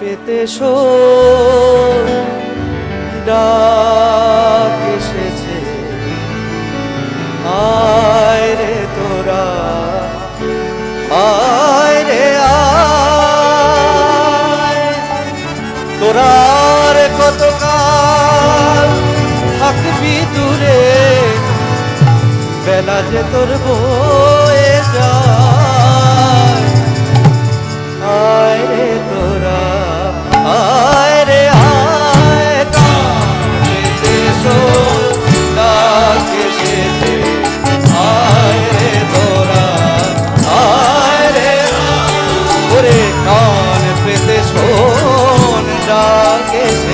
পেতে ডাক এসেছে। আয় রে তোরা, আয় রে আয়। কত কাল থাকবি দূরে, বেলা যে তোর বয়ে যায়। que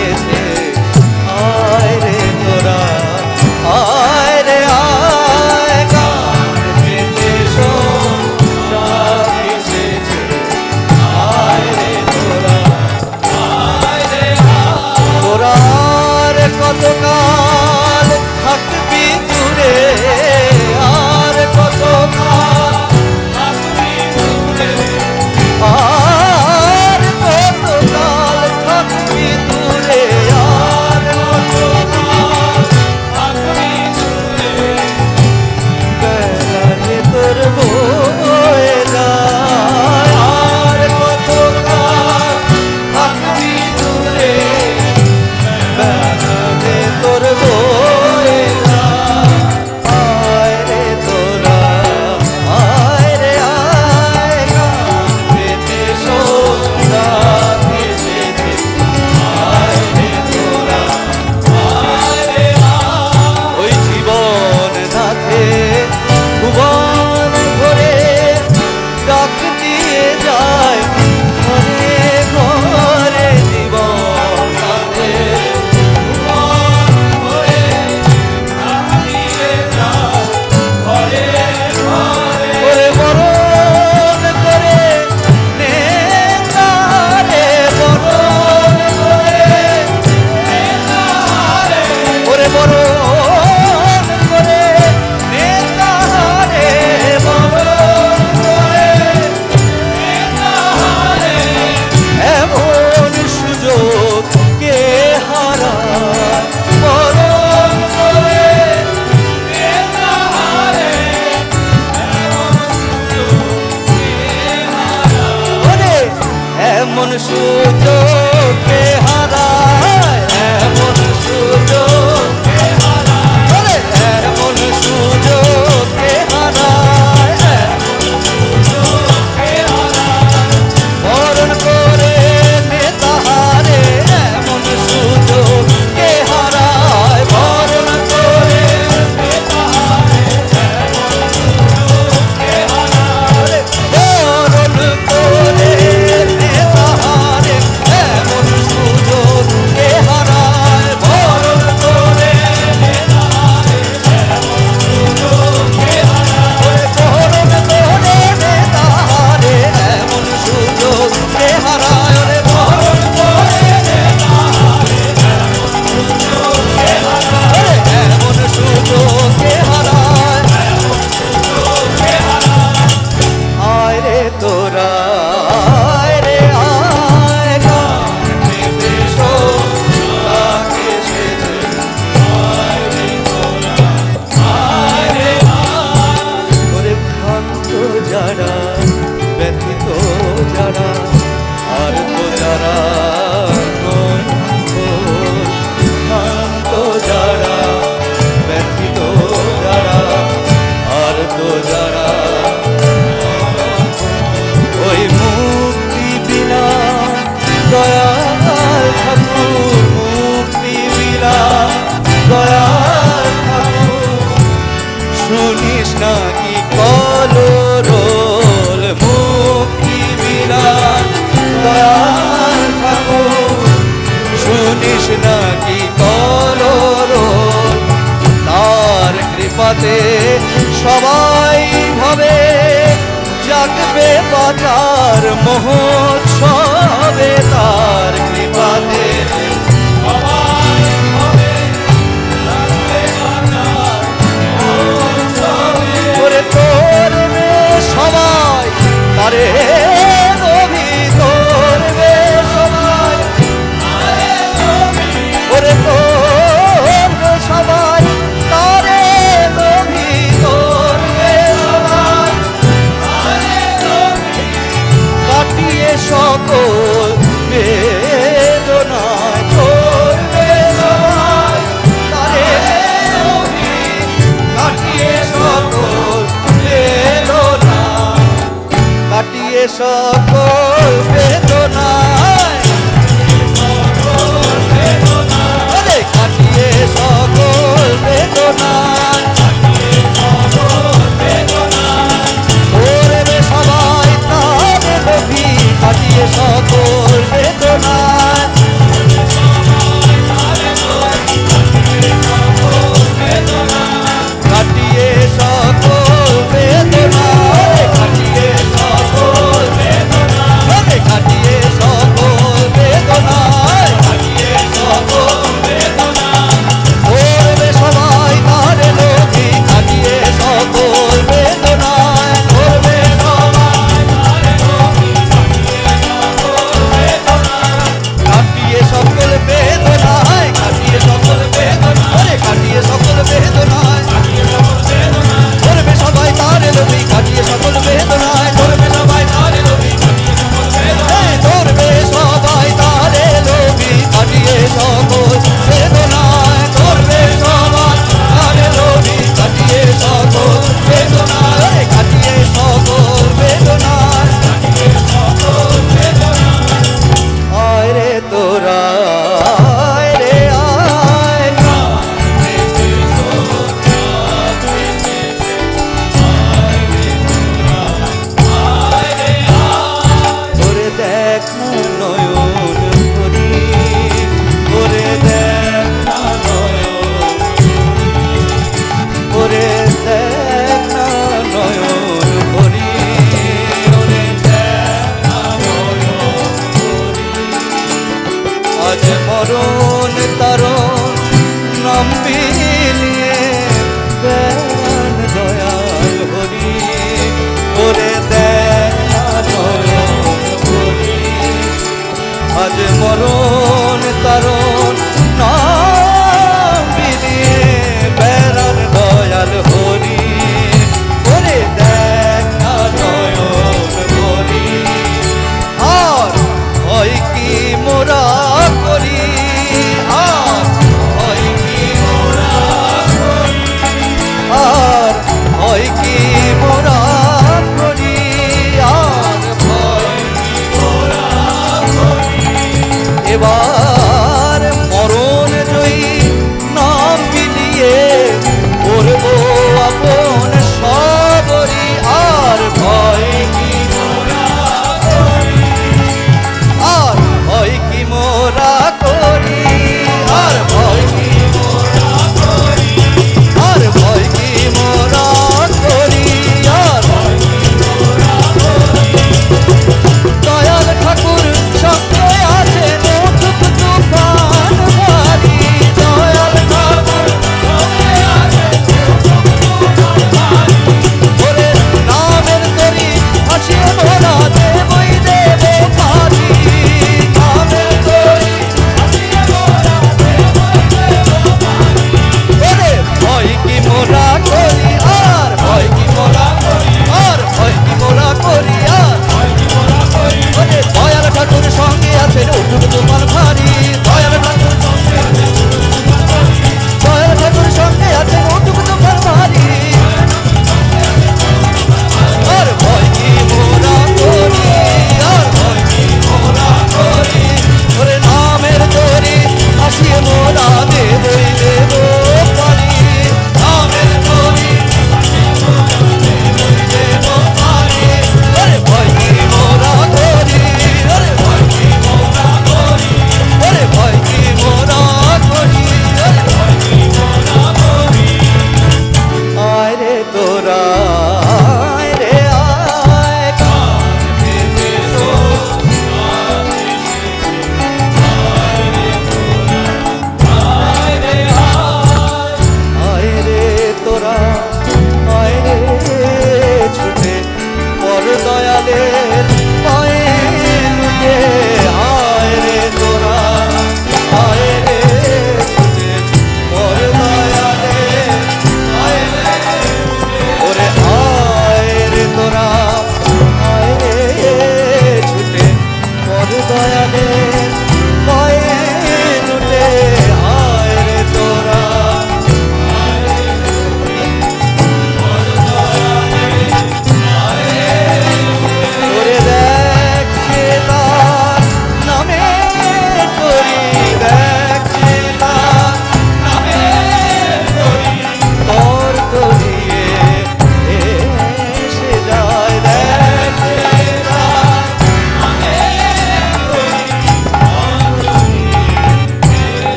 हज़ार मोह মরণ তারণ নাম মিলিয়ে দেন দয়াল হরি ওরে দেন দয়াল হরি। আজ মরণ